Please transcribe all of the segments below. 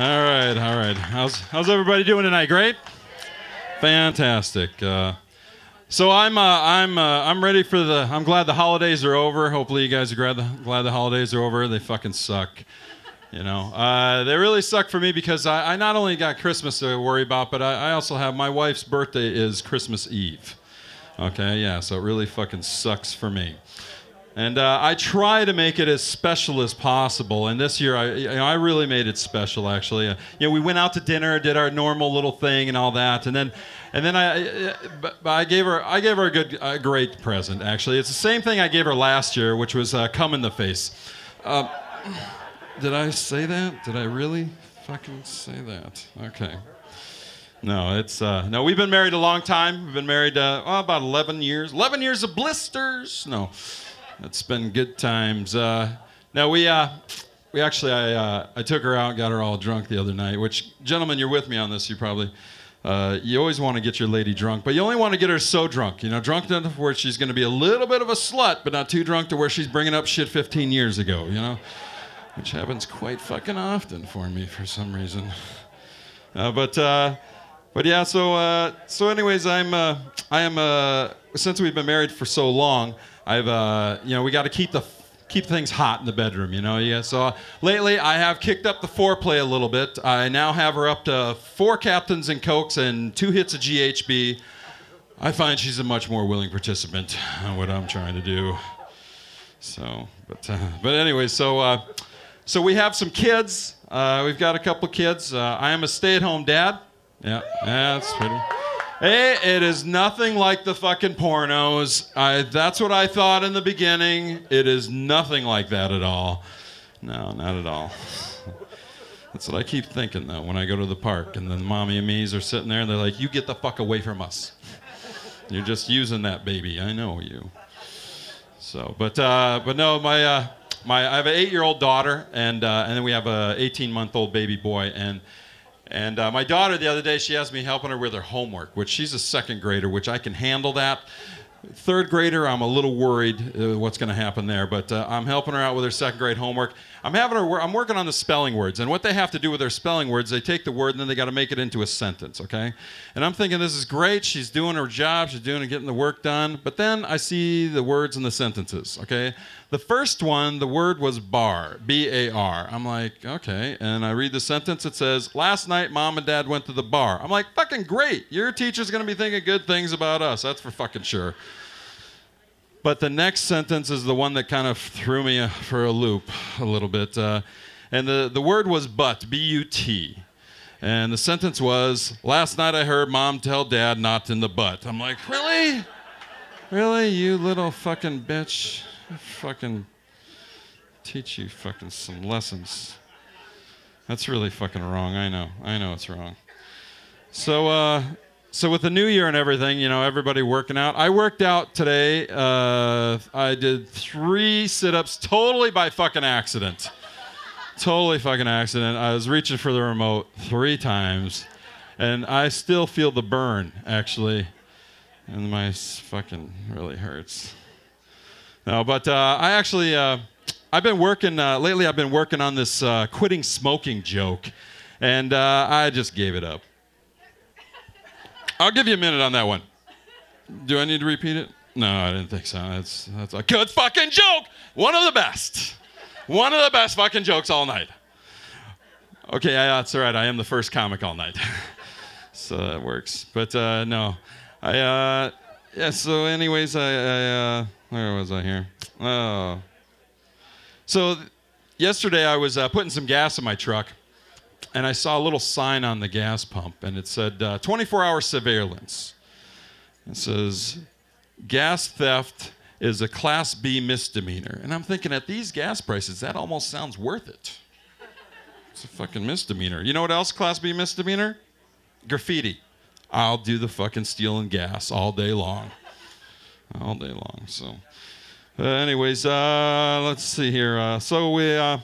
All right, all right. How's how's everybody doing tonight? Great, fantastic. Uh, so I'm uh, I'm uh, I'm ready for the. I'm glad the holidays are over. Hopefully you guys are glad the, glad the holidays are over. They fucking suck. You know, uh, they really suck for me because I, I not only got Christmas to worry about, but I, I also have my wife's birthday is Christmas Eve. Okay, yeah, so it really fucking sucks for me. And uh, I try to make it as special as possible. And this year, I, you know, I really made it special. Actually, uh, you know, we went out to dinner, did our normal little thing, and all that. And then, and then I, I gave her, I gave her a good, a great present. Actually, it's the same thing I gave her last year, which was uh, "Come in the Face." Uh, did I say that? Did I really fucking say that? Okay. No, it's uh, no. We've been married a long time. We've been married uh, oh, about 11 years. 11 years of blisters. No, it's been good times. Uh, now we uh, we actually I uh, I took her out, and got her all drunk the other night. Which gentlemen, you're with me on this. You probably. Uh, you always want to get your lady drunk, but you only want to get her so drunk, you know, drunk enough where she's going to be a little bit of a slut, but not too drunk to where she's bringing up shit 15 years ago, you know, which happens quite fucking often for me for some reason. Uh, but uh, but yeah, so uh, so anyways, I'm uh, I am uh, since we've been married for so long, I've uh, you know we got to keep the keep things hot in the bedroom, you know. Yeah. So uh, lately, I have kicked up the foreplay a little bit. I now have her up to four captains and cokes and two hits of GHB. I find she's a much more willing participant on what I'm trying to do. So, but uh, but anyway, so uh, so we have some kids. Uh, we've got a couple of kids. Uh, I am a stay-at-home dad. Yeah, that's pretty. Hey, it is nothing like the fucking pornos. I, that's what I thought in the beginning. It is nothing like that at all. No, not at all. That's what I keep thinking though when I go to the park and then mommy and me's are sitting there and they're like, "You get the fuck away from us. You're just using that baby. I know you." So, but uh, but no, my uh, my I have an eight-year-old daughter and uh, and then we have a 18-month-old baby boy and. And uh, my daughter, the other day, she asked me helping her with her homework, which she's a second grader, which I can handle that. Third grader, I'm a little worried uh, what's going to happen there, but uh, I'm helping her out with her second grade homework. I'm having her. I'm working on the spelling words, and what they have to do with their spelling words, they take the word and then they got to make it into a sentence. Okay, and I'm thinking this is great. She's doing her job. She's doing and getting the work done. But then I see the words and the sentences. Okay, the first one, the word was bar, B-A-R. I'm like, okay, and I read the sentence. It says, "Last night, mom and dad went to the bar." I'm like, fucking great. Your teacher's gonna be thinking good things about us. That's for fucking sure. But the next sentence is the one that kind of threw me for a loop a little bit. Uh, and the, the word was but, B U T. And the sentence was, Last night I heard mom tell dad not in the butt. I'm like, Really? Really? You little fucking bitch. Fucking teach you fucking some lessons. That's really fucking wrong. I know. I know it's wrong. So, uh, so with the new year and everything, you know, everybody working out. I worked out today. Uh, I did three sit-ups totally by fucking accident. Totally fucking accident. I was reaching for the remote three times, and I still feel the burn actually, and my fucking really hurts. No, but uh, I actually, uh, I've been working uh, lately. I've been working on this uh, quitting smoking joke, and uh, I just gave it up. I'll give you a minute on that one. Do I need to repeat it? No, I didn't think so. That's that's a good fucking joke. One of the best. One of the best fucking jokes all night. Okay, yeah, that's all right. I am the first comic all night, so that works. But uh, no, I uh, yeah. So, anyways, I, I uh, where was I here? Oh, so yesterday I was uh, putting some gas in my truck, and I saw a little sign on the gas pump, and it said uh, 24-hour surveillance. It says gas theft is a class B misdemeanor, and I'm thinking at these gas prices, that almost sounds worth it. It's a fucking misdemeanor. You know what else class B misdemeanor? Graffiti. I'll do the fucking stealing gas all day long, all day long. So. Uh, anyways, uh, let's see here. Uh, so we, uh,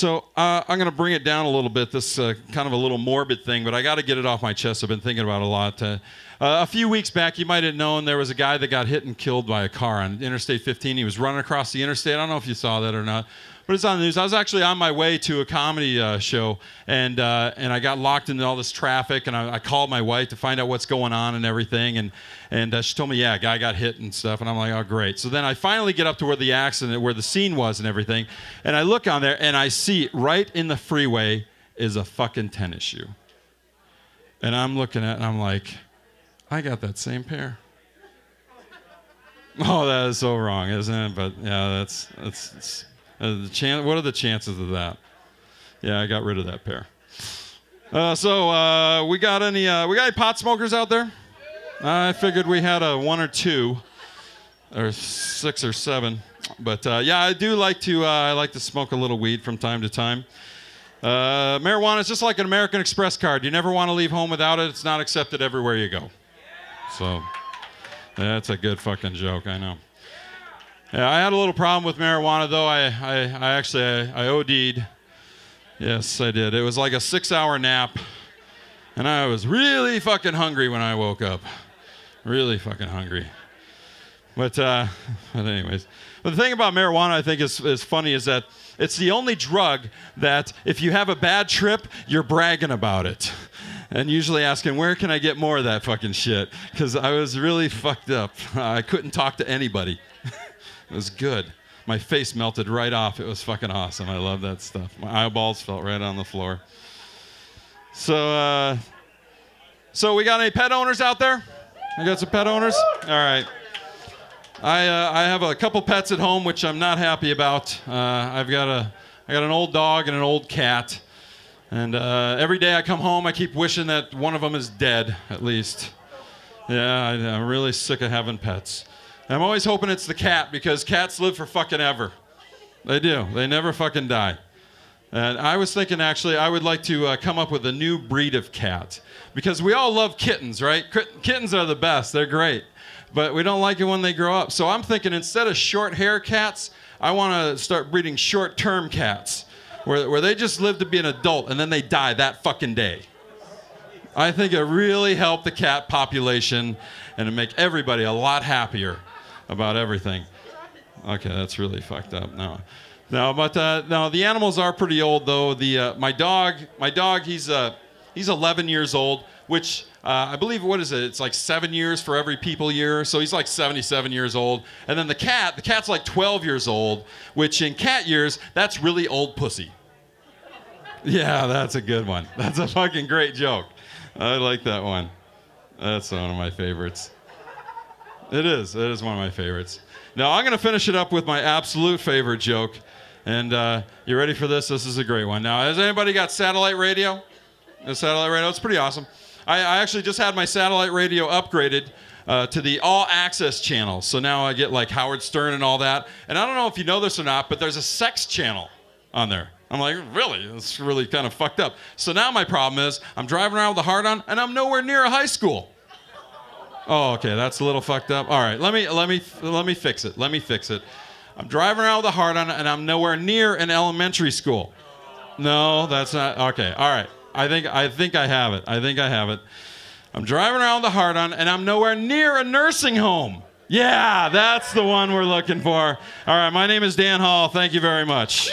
so uh, I'm going to bring it down a little bit. This uh, kind of a little morbid thing, but I got to get it off my chest. I've been thinking about it a lot. Uh, uh, a few weeks back, you might have known there was a guy that got hit and killed by a car on Interstate 15. He was running across the interstate. I don't know if you saw that or not, but it's on the news. I was actually on my way to a comedy uh, show, and uh, and I got locked into all this traffic, and I, I, called my wife to find out what's going on and everything, and and uh, she told me, yeah, a guy got hit and stuff, and I'm like, oh great. So then I finally get up to where the accident, where the scene was, and everything, and I look on there, and I see right in the freeway is a fucking tennis shoe, and I'm looking at, it, and I'm like, I got that same pair. Oh, that is so wrong, isn't it? But yeah, that's that's, uh, the. What are the chances of that? Yeah, I got rid of that pair. Uh, so uh, we got any? Uh, we got any pot smokers out there? I figured we had a one or two, or six or seven. But uh, yeah, I do like to. Uh, I like to smoke a little weed from time to time. marijuana is just like an American Express card. You never want to leave home without it. It's not accepted everywhere you go. So. That's a good fucking joke, I know. Yeah, I had a little problem with marijuana, though. I, I, I actually, I, I OD'd. Yes, I did. It was like a six-hour nap, and I was really fucking hungry when I woke up. Really fucking hungry. But, uh, but anyways, but the thing about marijuana, I think, is, is funny is that it's the only drug that if you have a bad trip, you're bragging about it and usually asking, where can I get more of that fucking shit? Because I was really fucked up. I couldn't talk to anybody. it was good. My face melted right off. It was fucking awesome. I love that stuff. My eyeballs felt right on the floor. So, uh, so we got any pet owners out there? We got some pet owners? All right. I, uh, I have a couple pets at home, which I'm not happy about. Uh, I've got a, I got an old dog and an old cat. And uh, every day I come home, I keep wishing that one of them is dead, at least. Yeah, I, am really sick of having pets. And I'm always hoping it's the cat because cats live for fucking ever. They do. They never fucking die. And I was thinking actually, I would like to uh, come up with a new breed of cat because we all love kittens, right? Kittens are the best. They're great. But we don't like it when they grow up. So I'm thinking instead of short hair cats, I want to start breeding short term cats where, where they just live to be an adult and then they die that fucking day. I think it really helped the cat population and to make everybody a lot happier about everything. Okay, that's really fucked up now. No, but uh, no, the animals are pretty old though. The uh, my dog, my dog, he's uh, he's 11 years old, which uh, I believe what is it? It's like seven years for every people year, so he's like 77 years old. And then the cat, the cat's like 12 years old, which in cat years, that's really old pussy. Yeah, that's a good one. That's a fucking great joke. I like that one. That's one of my favorites. It is. It is one of my favorites. Now I'm going to finish it up with my absolute favorite joke. And uh, you ready for this? This is a great one. Now, has anybody got satellite radio? The satellite radio? It's pretty awesome. I, I actually just had my satellite radio upgraded uh, to the all access channel. So now I get like Howard Stern and all that. And I don't know if you know this or not, but there's a sex channel on there. I'm like, really? It's really kind of fucked up. So now my problem is I'm driving around with a heart on and I'm nowhere near a high school. Oh, okay, that's a little fucked up. All right, let me let me let me fix it. Let me fix it. I'm driving around with a heart on and I'm nowhere near an elementary school. No, that's not okay. All right. I think I think I have it. I think I have it. I'm driving around the a heart on and I'm nowhere near a nursing home. Yeah, that's the one we're looking for. All right, my name is Dan Hall. Thank you very much.